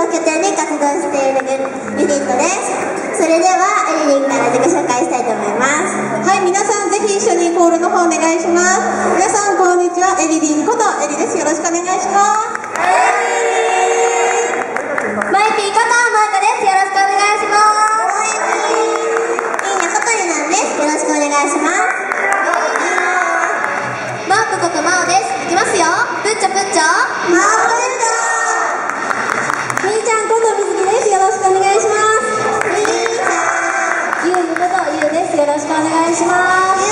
を拠点に活動しているユニットです。それではエリリンから自己紹介したいと思います。はい皆さんぜひ一緒にコールの方お願いします。皆さんこんにちは。エリリンことエリです。よろしくお願いします。よろしくお願いします。